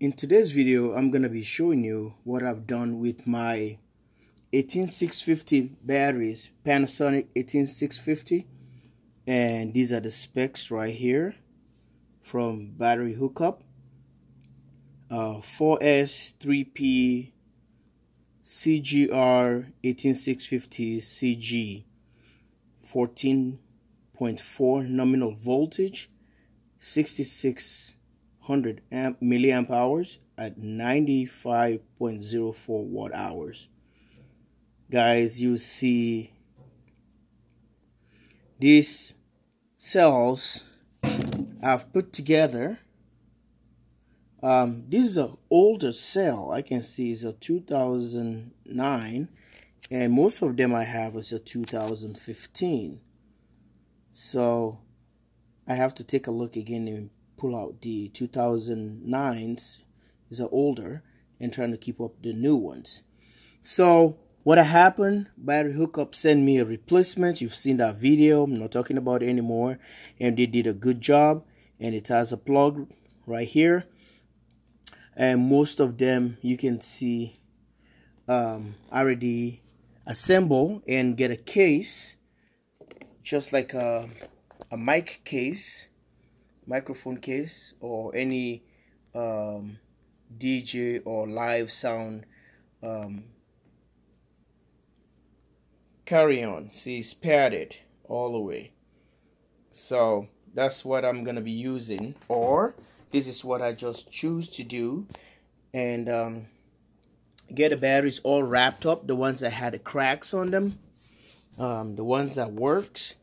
In today's video, I'm going to be showing you what I've done with my 18650 batteries, Panasonic 18650. And these are the specs right here from battery hookup. Uh, 4S 3P CGR 18650 CG 14.4 nominal voltage 66 100 amp milliamp hours at 95.04 watt hours. Guys you see these cells I've put together. Um, this is an older cell. I can see is a 2009 and most of them I have is a 2015 so I have to take a look again and pull out the 2009s is older and trying to keep up the new ones. So what happened, battery hookup sent me a replacement. You've seen that video. I'm not talking about it anymore. And they did a good job. And it has a plug right here. And most of them you can see um, already assemble and get a case just like a, a mic case microphone case or any um, DJ or live sound um, carry on. See, it's padded all the way. So that's what I'm gonna be using, or this is what I just choose to do, and um, get the batteries all wrapped up. The ones that had the cracks on them, um, the ones that works,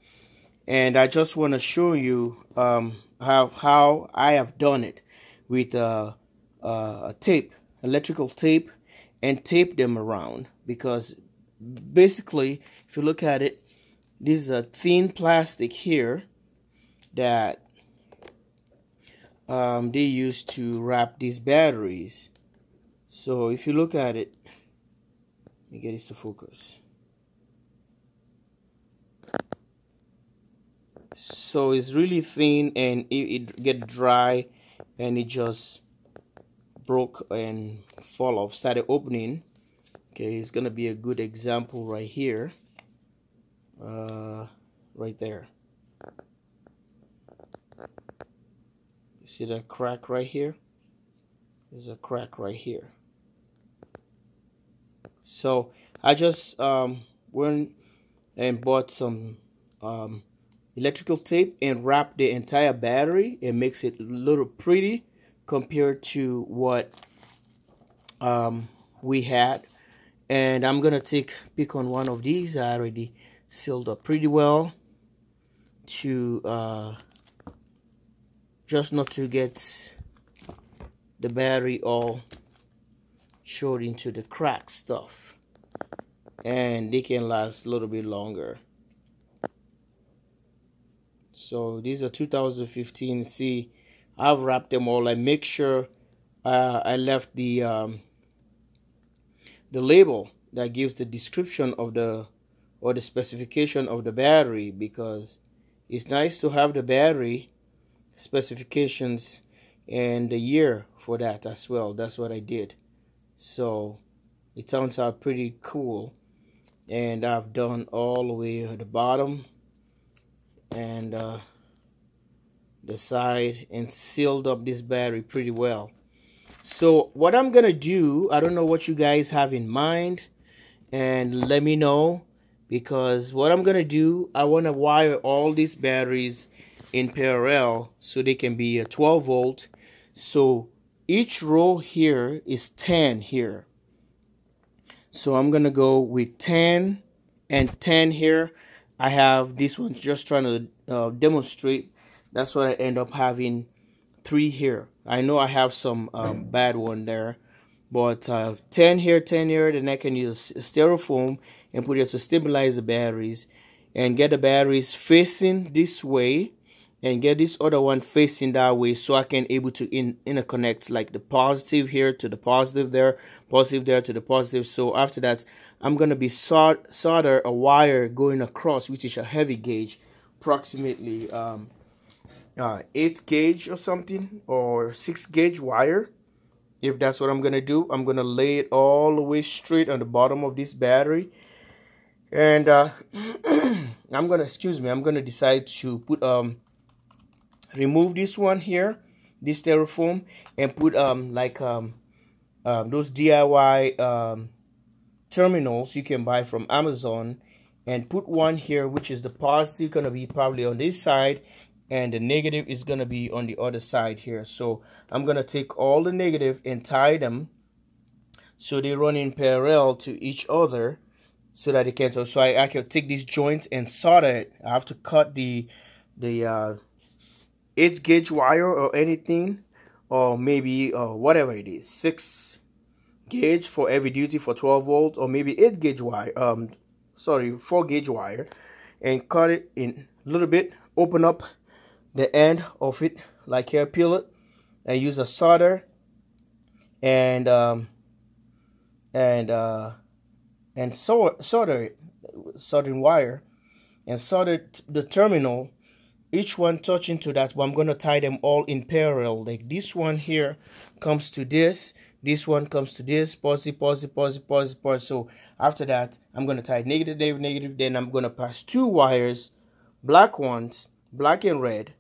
and I just want to show you um, how how I have done it with a, a tape, electrical tape, and tape them around because basically, if you look at it, this is a thin plastic here that um, they use to wrap these batteries. So if you look at it, let me get this to focus. So it's really thin and it, it get dry and it just broke and fall off started opening. Okay it's gonna be a good example right here uh, right there. You see that crack right here? There's a crack right here. So I just um, went and bought some um, electrical tape and wrap the entire battery. It makes it a little pretty compared to what um, we had. And I'm going to take pick on one of these. I already sealed up pretty well to uh, just not to get the battery all showed into the crack stuff and they can last a little bit longer so these are 2015 see I've wrapped them all. I make sure uh, I left the um, the label that gives the description of the or the specification of the battery because it's nice to have the battery specifications and the year for that as well. That's what I did. So it turns out pretty cool. And I've done all the way at the bottom and uh, the side and sealed up this battery pretty well. So what I'm gonna do, I don't know what you guys have in mind and let me know because what I'm gonna do, I wanna wire all these batteries in parallel so they can be a 12 volt. So each row here is 10 here. So I'm gonna go with 10 and 10 here I have this one just trying to uh, demonstrate. That's what I end up having three here. I know I have some um, bad one there, but uh, 10 here, 10 here, then I can use styrofoam and put it to stabilize the batteries and get the batteries facing this way and get this other one facing that way so I can able to in interconnect like the positive here to the positive there, positive there to the positive. So after that, I'm gonna be solder, a wire going across, which is a heavy gauge, approximately um, uh, eight gauge or something or six gauge wire if that's what I'm gonna do I'm gonna lay it all the way straight on the bottom of this battery and uh, I'm gonna excuse me I'm gonna decide to put um remove this one here this styrofoam and put um like um, um those DIY um terminals you can buy from Amazon and put one here which is the positive gonna be probably on this side and the negative is gonna be on the other side here. So I'm gonna take all the negative and tie them so they run in parallel to each other so that they can so, so I, I can take this joint and solder it. I have to cut the the uh, 8 gauge wire or anything or maybe uh, whatever it is 6 gauge for heavy duty for 12 volt or maybe 8 gauge wire um sorry 4 gauge wire and cut it in a little bit open up the end of it like here peel it and use a solder and um and uh and solder, solder it soldering wire and solder the terminal each one touching to that but I'm going to tie them all in parallel. Like this one here comes to this this one comes to this positive positive positive positive positive so after that I'm going to tie negative negative negative then I'm going to pass two wires black ones black and red.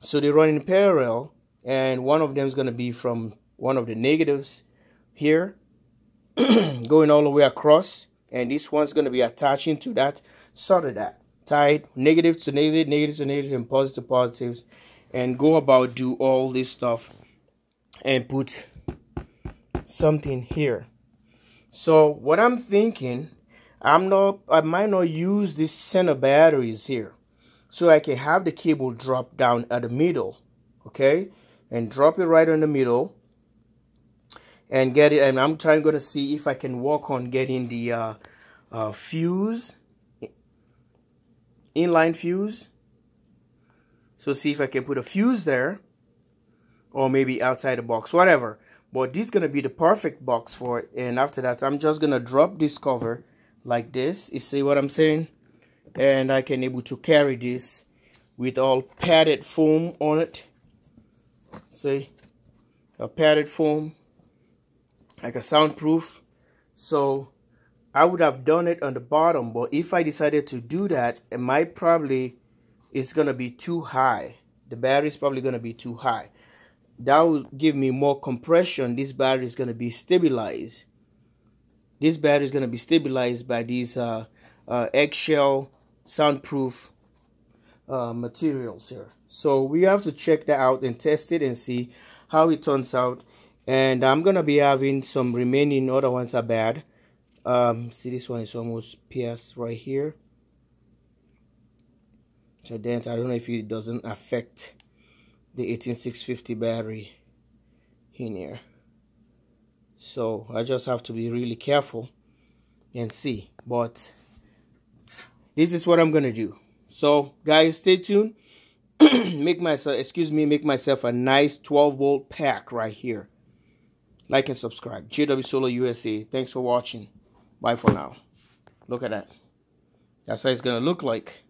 So they run in parallel and one of them is going to be from one of the negatives here going all the way across and this one's going to be attaching to that solder that tied negative to negative, negative to negative, and positive positives, and go about do all this stuff and put something here. So what I'm thinking, I'm not, I might not use these center batteries here, so I can have the cable drop down at the middle, okay, and drop it right in the middle, and get it. And I'm trying to see if I can work on getting the uh, uh, fuse inline fuse. So see if I can put a fuse there or maybe outside the box, whatever. But this is going to be the perfect box for it. And after that, I'm just going to drop this cover like this. You see what I'm saying? And I can able to carry this with all padded foam on it. See? A padded foam. Like a soundproof. So I would have done it on the bottom, but if I decided to do that, it might probably, it's going to be too high. The battery is probably going to be too high. That will give me more compression. This battery is going to be stabilized. This battery is going to be stabilized by these uh, uh, eggshell soundproof uh, materials here. So we have to check that out and test it and see how it turns out. And I'm going to be having some remaining other ones are bad um, see this one is almost pierced right here. So dent I don't know if it doesn't affect the 18650 battery in here. So I just have to be really careful and see but this is what I'm gonna do. So guys stay tuned. Make myself excuse me make myself a nice 12 volt pack right here. Like and subscribe. JW Solar USA thanks for watching Bye for now. Look at that. That's how it's going to look like.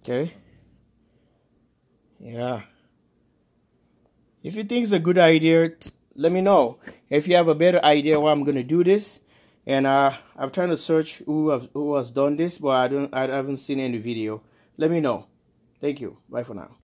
Okay. Yeah. If you think it's a good idea, let me know. If you have a better idea why I'm going to do this. And uh, I'm trying to search who, who has done this, but I, don't, I haven't seen any video. Let me know. Thank you. Bye for now.